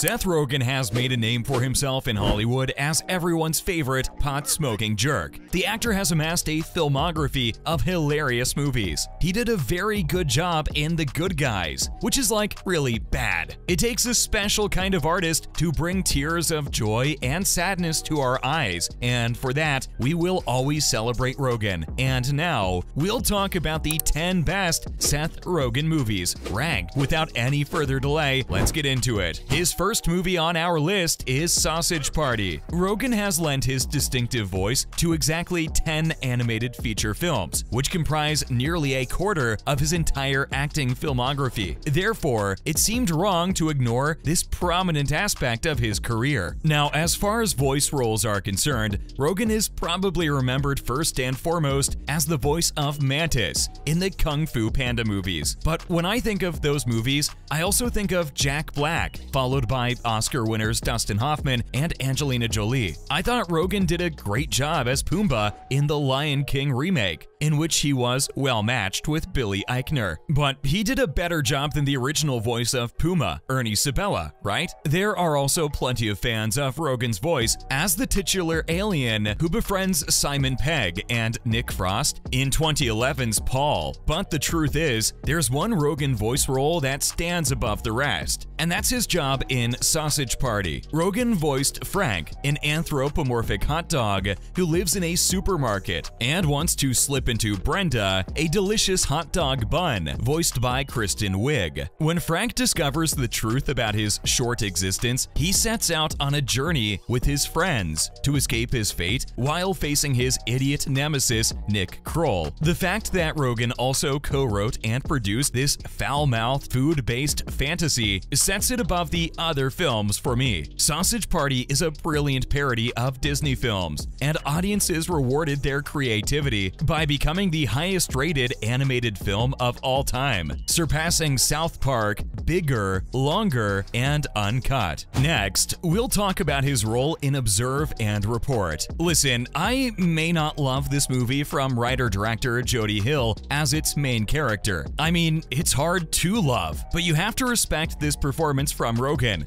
Seth Rogen has made a name for himself in Hollywood as everyone's favorite pot smoking jerk. The actor has amassed a filmography of hilarious movies. He did a very good job in The Good Guys, which is like really bad. It takes a special kind of artist to bring tears of joy and sadness to our eyes, and for that, we will always celebrate Rogen. And now, we'll talk about the 10 best Seth Rogen movies, ranked. Without any further delay, let's get into it. His first movie on our list is Sausage Party. Rogen has lent his distinctive voice to exactly 10 animated feature films, which comprise nearly a quarter of his entire acting filmography. Therefore, it seemed wrong to ignore this prominent aspect of his career. Now, as far as voice roles are concerned, Rogen is probably remembered first and foremost as the voice of Mantis in the Kung Fu Panda movies. But when I think of those movies, I also think of Jack Black, followed by Oscar winners Dustin Hoffman and Angelina Jolie. I thought Rogen did a great job as Pumbaa in the Lion King remake, in which he was well matched with Billy Eichner. But he did a better job than the original voice of Pumbaa, Ernie Sabella, right? There are also plenty of fans of Rogen's voice as the titular alien who befriends Simon Pegg and Nick Frost in 2011's Paul. But the truth is, there's one Rogen voice role that stands above the rest, and that's his job in Sausage Party. Rogen voiced Frank, an anthropomorphic hot dog who lives in a supermarket and wants to slip into Brenda, a delicious hot dog bun, voiced by Kristen Wiig. When Frank discovers the truth about his short existence, he sets out on a journey with his friends to escape his fate while facing his idiot nemesis, Nick Kroll. The fact that Rogen also co-wrote and produced this foul-mouthed, food-based fantasy sets it above the other films for me. Sausage Party is a brilliant parody of Disney films, and audiences rewarded their creativity by becoming the highest-rated animated film of all time, surpassing South Park, Bigger, Longer, and Uncut. Next, we'll talk about his role in Observe and Report. Listen, I may not love this movie from writer-director Jody Hill as its main character. I mean, it's hard to love, but you have to respect this performance from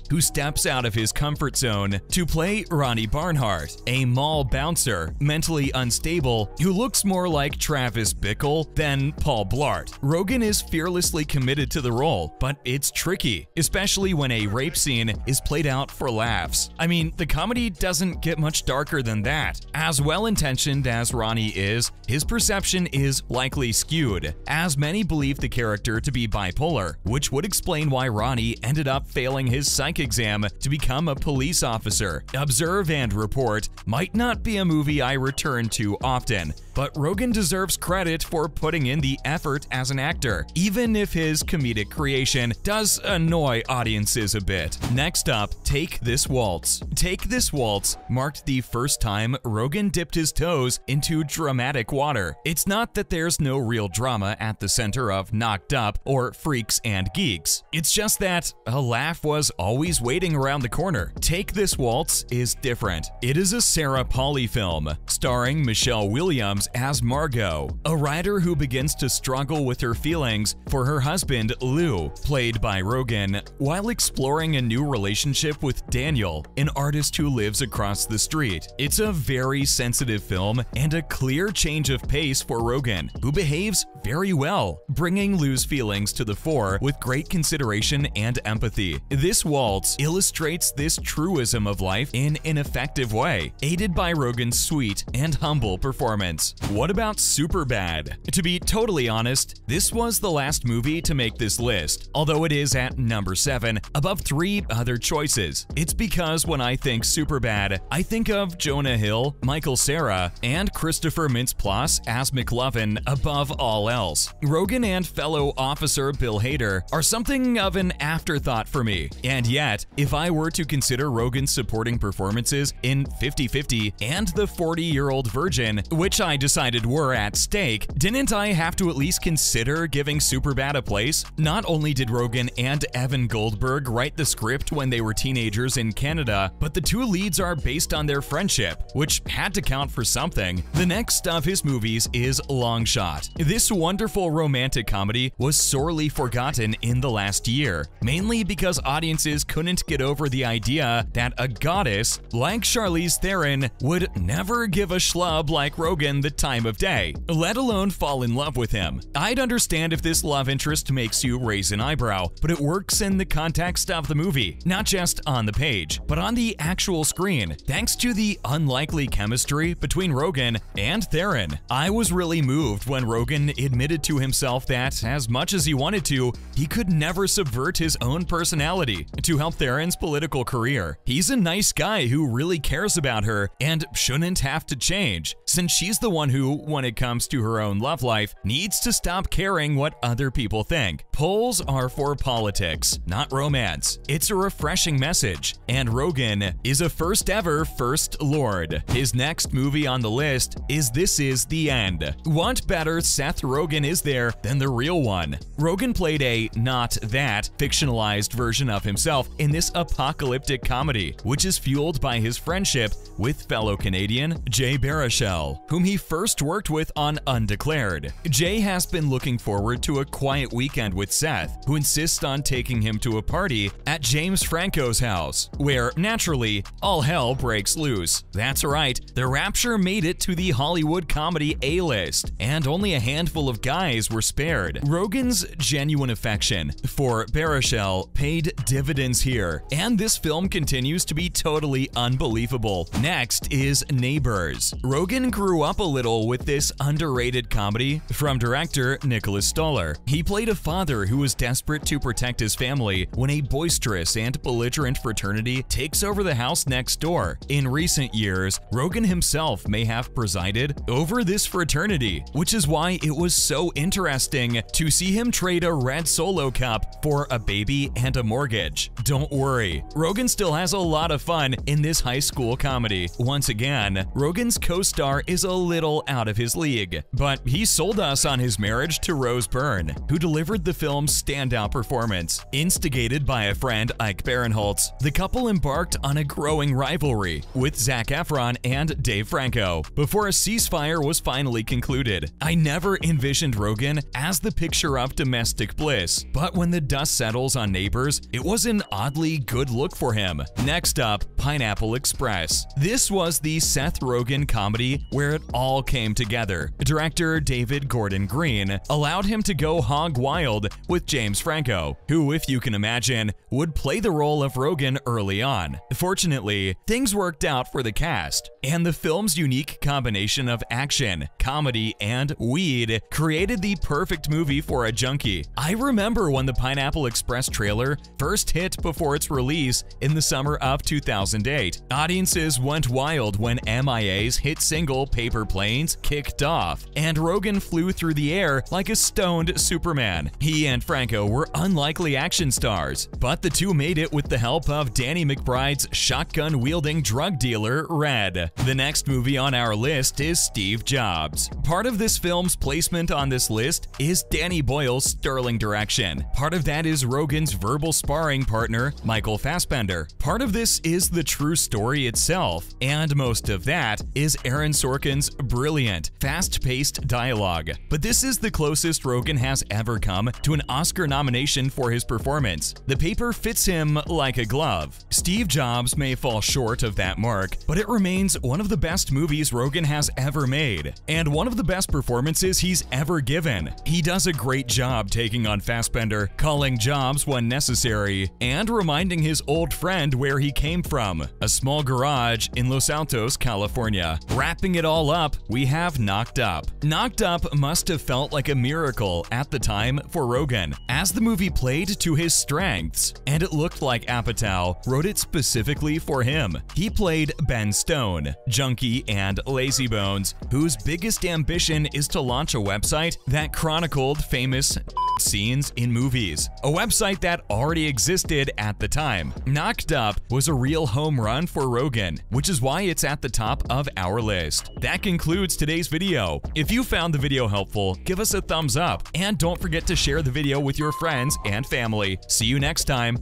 Who steps out of his comfort zone to play Ronnie Barnhart, a mall bouncer, mentally unstable, who looks more like Travis Bickle than Paul Blart. Rogen is fearlessly committed to the role, but it's tricky, especially when a rape scene is played out for laughs. I mean, the comedy doesn't get much darker than that. As well-intentioned as Ronnie is, his perception is likely skewed, as many believe the character to be bipolar, which would explain why Ronnie ended up failing his psych exam to become a police officer. Observe and Report might not be a movie I return to often, but Rogen deserves credit for putting in the effort as an actor, even if his comedic creation does annoy audiences a bit. Next up, Take This Waltz. Take This Waltz marked the first time Rogen dipped his toes into dramatic water. It's not that there's no real drama at the center of Knocked Up or Freaks and Geeks. It's just that a laugh was always waiting around the corner. Take This Waltz is different. It is a Sarah Polley film, starring Michelle Williams as Margot, a writer who begins to struggle with her feelings for her husband, Lou, played by Rogen, while exploring a new relationship with Daniel, an artist who lives across the street. It's a very sensitive film and a clear change of pace for Rogen, who behaves very well, bringing Lou's feelings to the fore with great consideration and empathy. This waltz illustrates this truism of life in an effective way, aided by Rogen's sweet and humble performance. What about Superbad? To be totally honest, this was the last movie to make this list, although it is at number 7, above three other choices. It's because when I think Superbad, I think of Jonah Hill, Michael Cera, and Christopher Mintz-Plasse as McLovin above all else. Rogen and fellow officer Bill Hader are something of an afterthought for me, and yet, if I were to consider Rogen's supporting performances in 50-50 and The 40-Year-Old Virgin, which I decided were at stake, didn't I have to at least consider giving Superbad a place? Not only did Rogen and Evan Goldberg write the script when they were teenagers in Canada, but the two leads are based on their friendship, which had to count for something. The next of his movies is Long Shot. This wonderful romantic comedy was sorely forgotten in the last year, mainly because audiences couldn't get over the idea that a goddess like Charlize Theron would never give a schlub like Rogen the time of day, let alone fall in love with him. I'd understand if this love interest makes you raise an eyebrow, but it works in the context of the movie, not just on the page, but on the actual screen, thanks to the unlikely chemistry between Rogen and Theron. I was really moved when Rogen admitted to himself that, as much as he wanted to, he could never subvert his own personality to help Theron's political career. He's a nice guy who really cares about her and shouldn't have to change, since she's the one who, when it comes to her own love life, needs to stop caring what other people think. Polls are for politics, not romance. It's a refreshing message, and Rogen is a first ever First Lord. His next movie on the list is This Is the End. What better Seth Rogen is there than the real one? Rogen played a not that fictionalized version of himself in this apocalyptic comedy, which is fueled by his friendship with fellow Canadian Jay Baruchel, whom he first worked with on Undeclared. Jay has been looking forward to a quiet weekend with Seth, who insists on taking him to a party at James Franco's house, where, naturally, all hell breaks loose. That's right, The Rapture made it to the Hollywood comedy A-list, and only a handful of guys were spared. Rogen's genuine affection for Baruchel paid dividends here, and this film continues to be totally unbelievable. Next is Neighbors. Rogen grew up a little with this underrated comedy from director Nicholas Stoller. He played a father who was desperate to protect his family when a boisterous and belligerent fraternity takes over the house next door. In recent years, Rogen himself may have presided over this fraternity, which is why it was so interesting to see him trade a red solo cup for a baby and a mortgage. Don't worry, Rogen still has a lot of fun in this high school comedy. Once again, Rogen's co-star is a little out of his league, but he sold us on his marriage to Rose Byrne, who delivered the film's standout performance. Instigated by a friend, Ike Barinholtz, the couple embarked on a growing rivalry with Zac Efron and Dave Franco before a ceasefire was finally concluded. I never envisioned Rogen as the picture of domestic bliss, but when the dust settles on Neighbors, it was an oddly good look for him. Next up, Pineapple Express. This was the Seth Rogen comedy where it all came together. Director David Gordon Green allowed him to go hog wild with James Franco, who, if you can imagine, would play the role of Rogen early on. Fortunately, things worked out for the cast, and the film's unique combination of action, comedy, and weed created the perfect movie for a junkie. I remember when the Pineapple Express trailer first hit before its release in the summer of 2008. Audiences went wild when MIA's hit single Paper Planes kicked off, and Rogen flew through the air like a stoned Superman. He and Franco were unlikely action stars, but the two made it with the help of Danny McBride's shotgun wielding drug dealer, Red. The next movie on our list is Steve Jobs. Part of this film's placement on this list is Danny Boyle's sterling direction. Part of that is Rogen's verbal sparring partner, Michael Fassbender. Part of this is the true story itself, and most of that is Aaron Sorkin's brilliant, fast-paced dialogue. But this is the closest Rogen has ever come to an Oscar nomination for his performance. The paper fits him like a glove. Steve Jobs may fall short of that mark, but it remains one of the best movies Rogen has ever made, and one of the best performances he's ever given. He does a great job taking on Fassbender, calling Jobs when necessary, and reminding his old friend where he came from, a small garage in Los Altos, California. Wrapping it all up, we have Knocked Up. Knocked Up must have felt like a miracle at the time for Rogen, as the movie played to his strengths, and it looked like Apatow wrote it specifically for him. He played Ben Stone, junkie and lazybones, whose biggest ambition is to launch a website that chronicled famous scenes in movies, a website that already existed at the time. Knocked Up was a real home run for Rogen, which is why it's at the top of our list. That concludes today's video. If you found the video helpful, give us a thumbs up and don't forget to share the video with your friends and family. See you next time.